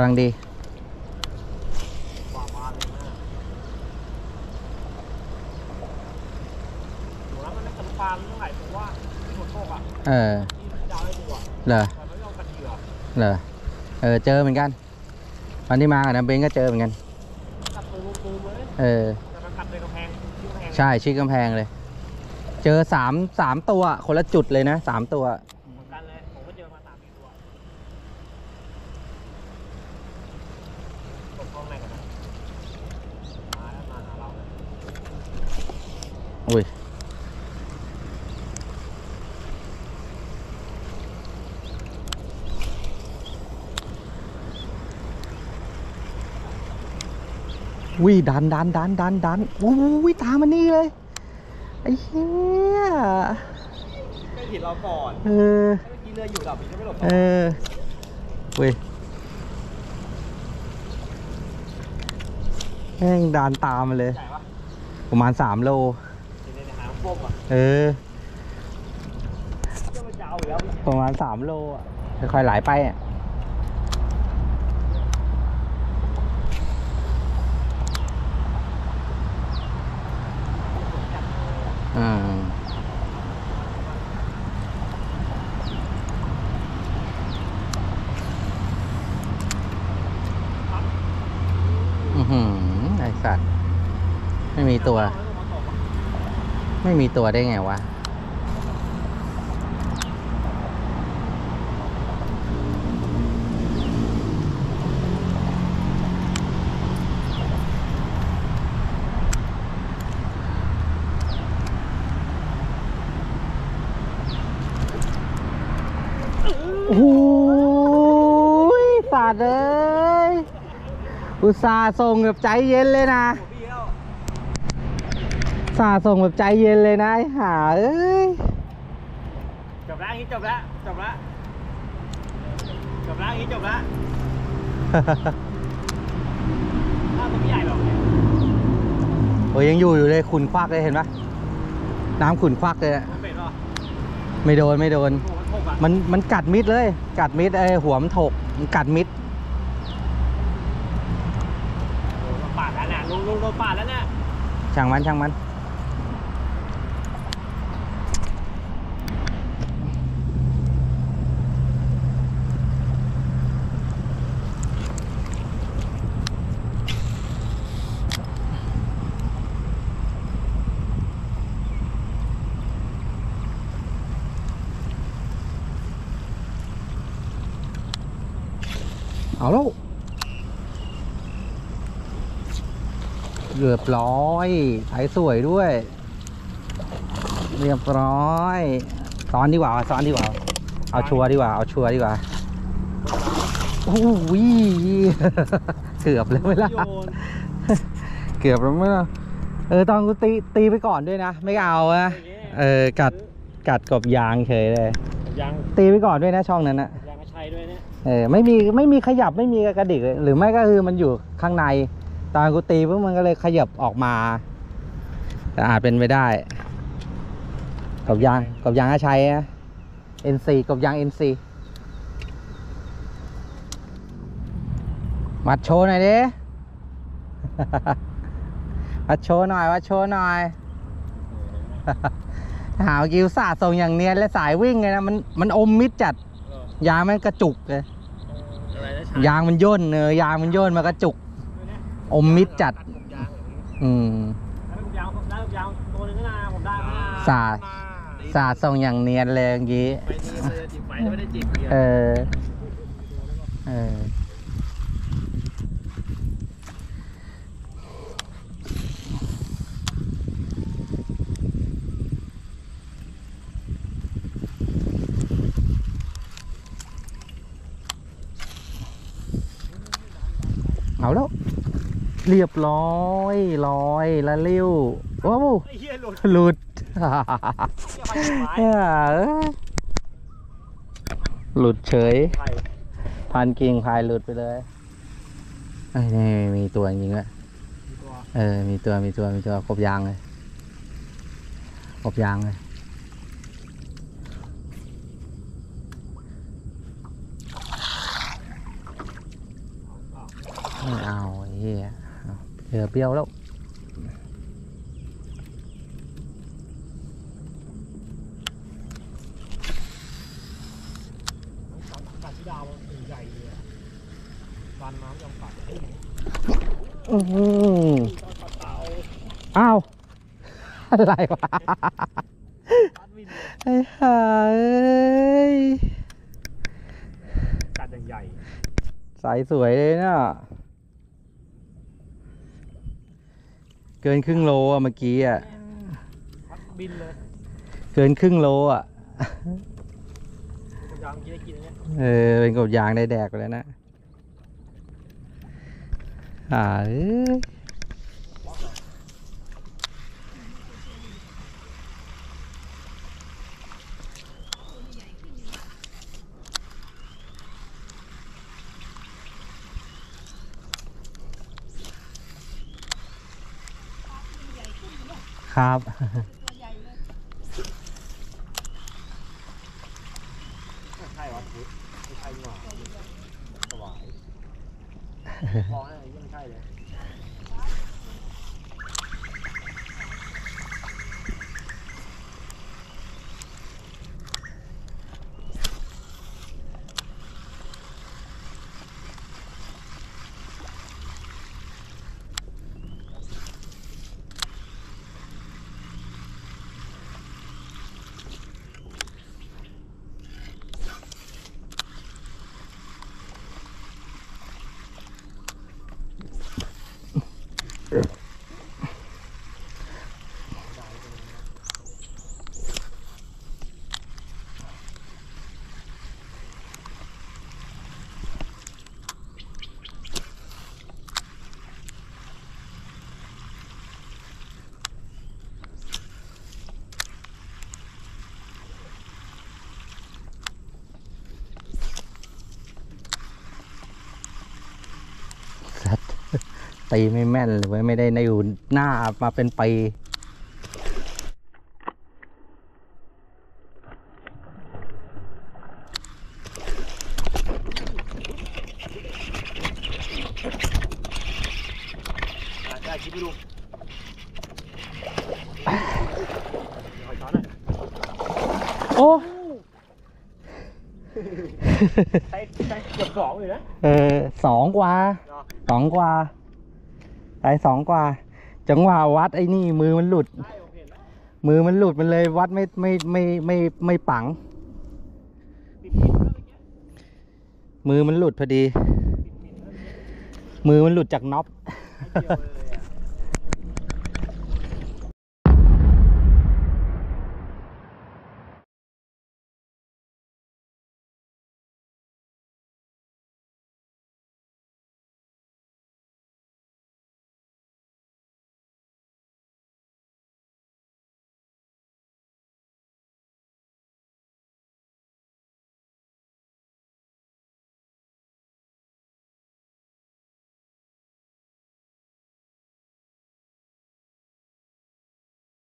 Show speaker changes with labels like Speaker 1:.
Speaker 1: ำลังดี
Speaker 2: เอ
Speaker 1: อ
Speaker 2: เห
Speaker 1: รอ
Speaker 2: เห
Speaker 1: รอเออ เจอเหมือนกัน วันที่มากับน้ำเบงก็เจอเหมือนกัน
Speaker 2: เอ
Speaker 1: อ
Speaker 2: ใช่
Speaker 1: ชี้กำแพงเลย เจอสามสามตัวคนละจุดเลยนะสามตัว
Speaker 2: เหมือนกันเลย ผมก็เจอมาสามสี่ตัวตกห้ องไหนกันนะมาแล้วมาหาเราเลย
Speaker 1: อุ้ยวิดันดันดันดันดันอู้วิตามมันนี่เลยไอ้เหี้ย
Speaker 2: ไม่ผิดเราก่อน
Speaker 1: เออ
Speaker 2: เมื่อกี้เรืออยู่ดับอีกก็ไม่หลบ
Speaker 1: เออเว้ย แม่งดันตามมาเลย
Speaker 2: ใหญ่ปะ
Speaker 1: ประมาณสามโล
Speaker 2: เดี๋ยวในหางปมอะ
Speaker 1: เออ
Speaker 2: เจ้ามันจะเอาอยู่แล้ว
Speaker 1: ประมาณสามโลอะค่อยๆไหลไปอะอ่า อือหือไอสัตว์ ไม่มี ตัว ไม่มีตัวได้ไงวะ โอ้ยสาดเลย อุตส่าห์ส่งแบบใจเย็นเลยนะ ส่าห์ส่งแบบใจเย็นเลยนะไอ้ห่าเอ้ย
Speaker 2: จบแล้วอย่างนี้จบแล้วจบแล้วจบแล้วอย่างนี้จบแล้วถ้ามันไม่ใหญ่หรอกเนี่ย
Speaker 1: โอ้ยยังอยู่อยู่เลยขุนควักเลยเห็นปะน้ำขุนควักเลยอะ
Speaker 2: มันเป็นหรอ
Speaker 1: ไม่โดนไม่โดน
Speaker 2: โอ้มันทกอะ
Speaker 1: มันมันกัดมิดเลย กัดมิดไอ้หัวมันถกมันกัดมิด
Speaker 2: โอ้มันปาดแล้วเนี่ยลุงลุงโดนปาดแล้วเนี่ย
Speaker 1: ช่างมันช่างมัน เอาแล้วเรียบร้อยถ่ายสวยด้วย เรียบร้อยซ้อนดีกว่าซ้อนดีกว่า เอาชัวร์ดีกว่า เอาชัวร์ดีกว่าโอ้ยเกือบแล้วไหมล่ะ
Speaker 2: โยน
Speaker 1: เกือบแล้วไหมล่ะเออตอนกูตีตีไปก่อนด้วยนะ ไม่เอานะเออกัดกัดกบยางเฉยเลย
Speaker 2: ยัง
Speaker 1: ตีไปก่อนด้วยนะช่องนั้นนะ
Speaker 2: ยังกระชัยด้วยเนี่ย
Speaker 1: เออไม่มีไม่มีขยับไม่มีกระดิกเลยหรือไม่ก็คือมันอยู่ข้างใน ตอนกูตีปุ๊บมันก็เลยขยับออกมาแต่อาจเป็นไปได้กับยางกับยางอาชัยนะ NC กับยาง NC มัดโชว์หน่อยดิมัดโชว์หน่อยมัดโชว์หน่อย หากิวสาดส่งอย่างเนียนและสายวิ่งเลยนะ มันมันอมมิดจัด
Speaker 2: ยา
Speaker 1: งมันกระจุกเลย
Speaker 2: อะไรนะ
Speaker 1: ยางมันย่นเนอยางมันย่นมันกระจุก อมมิดจัด
Speaker 2: ยางอย่างนี้
Speaker 1: อืม
Speaker 2: แล้วยางได้ยางตัวหนึงก็นาผมได้มา
Speaker 1: สาดสาดส่งอย่างเนียนเลยอย่างงี้
Speaker 2: ไปนี่เลยจิบไปไม่ได้จิบเบียร์
Speaker 1: เออเออ เอาแล้ว เรียบร้อยลอยละเลี้ยวว้าว
Speaker 2: ไอ้เหี้ยหลุด
Speaker 1: หลุด
Speaker 2: เหี้ยไปทำไม
Speaker 1: เอ้ยหลุดเฉย
Speaker 2: ไป
Speaker 1: พันกิ่งพายหลุดไปเลยไอ้ยนี่มีตัวจริงๆด้วย
Speaker 2: ตัว
Speaker 1: เออ มีตัวมีตัวมีตัวกบยางเลยกบยางเลย
Speaker 2: เเฮี
Speaker 1: ยเอาเหลือเปรี้ยวแล้ว
Speaker 2: กัดที่ดาวมันใหญ่เลยฟันน้ำยังปัด
Speaker 1: อือหืออ้าว อะไรวะ
Speaker 2: ปัดวิน
Speaker 1: ไอ้ห่าเอ้ย
Speaker 2: กัดอย่างใหญ่
Speaker 1: สายสวยเลยเนะ เกินครึ่งโลอะเมื่อกี้อะ
Speaker 2: ปัดบินเลย
Speaker 1: เกินครึ่งโลอะ
Speaker 2: ยางกินได้กินอย่างเงี้ย
Speaker 1: เออเป็นกบยางได้แดกไปแล้วนะอ่าเอ้ย ครับ
Speaker 2: ไม่ใช่วะพุทธไม่ใช่หว่าสวายมองอะไรยังไม่ใช่เลย
Speaker 1: สัตว์ ตีไม่แม่นเลยเว้ยไม่ได้ในอยู่หน้ามาเป็นปี
Speaker 2: อะได้คิดไปดูขอช้อนหน่อย
Speaker 1: โอ้
Speaker 2: ใช้ใช้เกือบสองเลยนะ
Speaker 1: เออสองกว่า
Speaker 2: เนาะ
Speaker 1: สองกว่า ไปสองกว่า จังหวะวัดไอ้นี่ มือมันหลุด
Speaker 2: มื
Speaker 1: อมันหลุดมันเลยวัดไม่ไม่ไม่ไม่ไม่ปัง
Speaker 2: มือ
Speaker 1: มันหลุดพอดี
Speaker 2: มือ
Speaker 1: มือมันหลุดจากน็อป